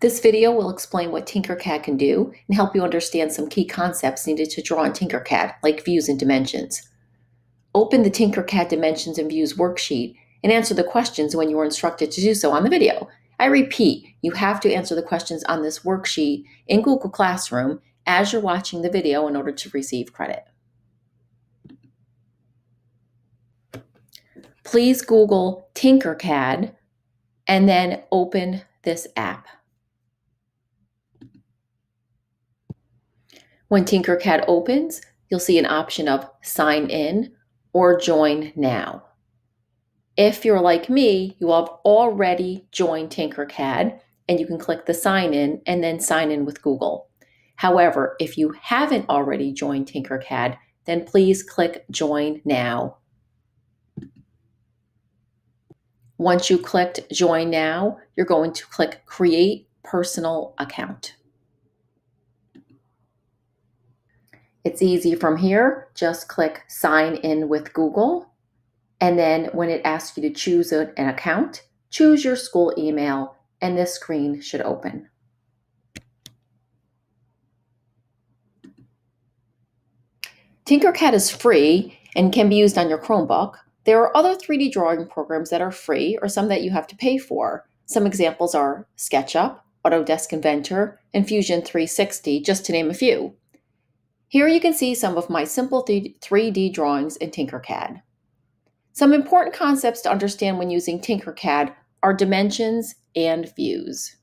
This video will explain what Tinkercad can do and help you understand some key concepts needed to draw in Tinkercad, like views and dimensions. Open the Tinkercad Dimensions and Views worksheet and answer the questions when you are instructed to do so on the video. I repeat, you have to answer the questions on this worksheet in Google Classroom as you're watching the video in order to receive credit. Please Google Tinkercad and then open this app. When Tinkercad opens, you'll see an option of sign in or join now. If you're like me, you have already joined Tinkercad and you can click the sign in and then sign in with Google. However, if you haven't already joined Tinkercad, then please click join now. Once you clicked join now, you're going to click create personal account. It's easy from here. Just click sign in with Google and then when it asks you to choose an account, choose your school email and this screen should open. Tinkercad is free and can be used on your Chromebook. There are other 3D drawing programs that are free or some that you have to pay for. Some examples are SketchUp, Autodesk Inventor, and Fusion 360, just to name a few. Here you can see some of my simple 3D drawings in Tinkercad. Some important concepts to understand when using Tinkercad are dimensions and views.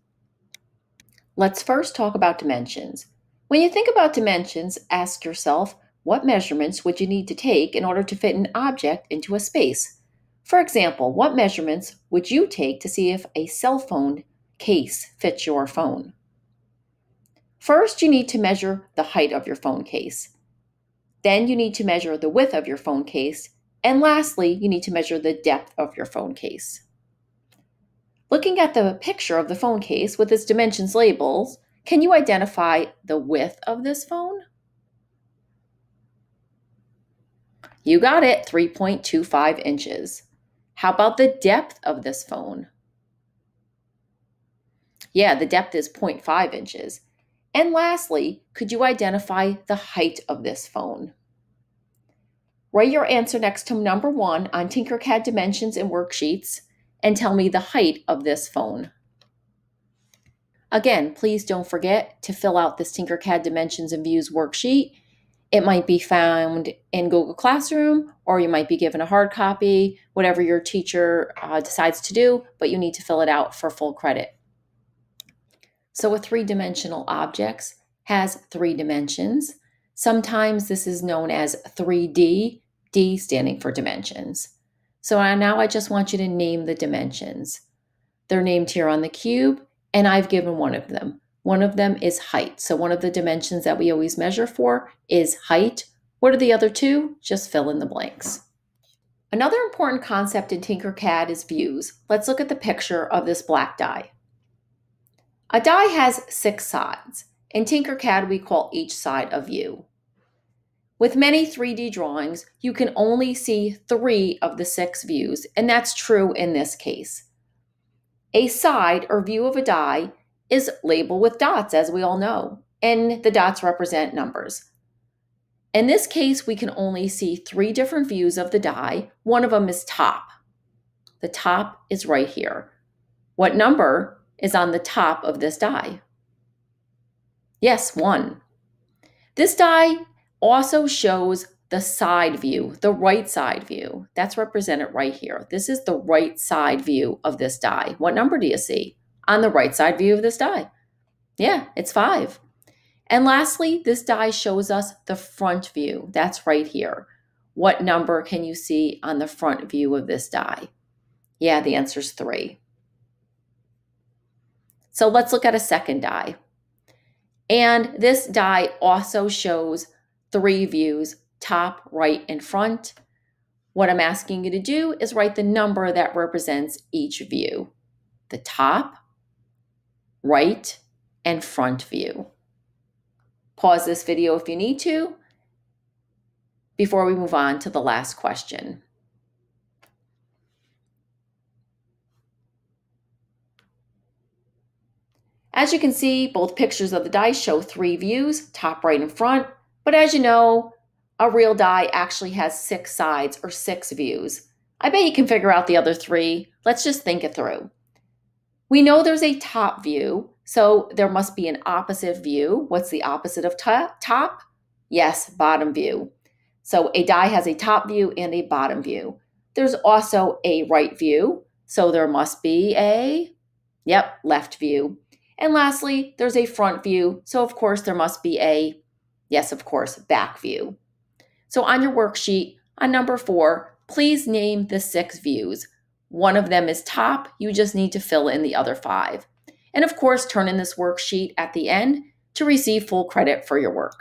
Let's first talk about dimensions. When you think about dimensions, ask yourself, what measurements would you need to take in order to fit an object into a space? For example, what measurements would you take to see if a cell phone case fits your phone? First, you need to measure the height of your phone case. Then you need to measure the width of your phone case and lastly, you need to measure the depth of your phone case. Looking at the picture of the phone case with its dimensions labels, can you identify the width of this phone? You got it, 3.25 inches. How about the depth of this phone? Yeah, the depth is 0.5 inches. And lastly, could you identify the height of this phone? Write your answer next to number one on Tinkercad dimensions and worksheets and tell me the height of this phone. Again, please don't forget to fill out this Tinkercad dimensions and views worksheet. It might be found in Google Classroom or you might be given a hard copy, whatever your teacher uh, decides to do, but you need to fill it out for full credit. So a three-dimensional objects has three dimensions. Sometimes this is known as 3D D standing for dimensions. So now I just want you to name the dimensions. They're named here on the cube, and I've given one of them. One of them is height. So one of the dimensions that we always measure for is height. What are the other two? Just fill in the blanks. Another important concept in Tinkercad is views. Let's look at the picture of this black die. A die has six sides. In Tinkercad, we call each side a view. With many 3D drawings, you can only see three of the six views, and that's true in this case. A side or view of a die is labeled with dots, as we all know, and the dots represent numbers. In this case, we can only see three different views of the die. One of them is top. The top is right here. What number is on the top of this die? Yes, one. This die also shows the side view, the right side view. That's represented right here. This is the right side view of this die. What number do you see on the right side view of this die? Yeah, it's five. And lastly, this die shows us the front view. That's right here. What number can you see on the front view of this die? Yeah, the answer is three. So let's look at a second die. And this die also shows three views, top, right, and front. What I'm asking you to do is write the number that represents each view. The top, right, and front view. Pause this video if you need to before we move on to the last question. As you can see, both pictures of the dice show three views, top, right, and front. But as you know, a real die actually has six sides or six views. I bet you can figure out the other three. Let's just think it through. We know there's a top view, so there must be an opposite view. What's the opposite of top? Yes, bottom view. So a die has a top view and a bottom view. There's also a right view, so there must be a, yep, left view. And lastly, there's a front view, so of course there must be a, yes, of course, back view. So on your worksheet, on number four, please name the six views. One of them is top, you just need to fill in the other five. And of course, turn in this worksheet at the end to receive full credit for your work.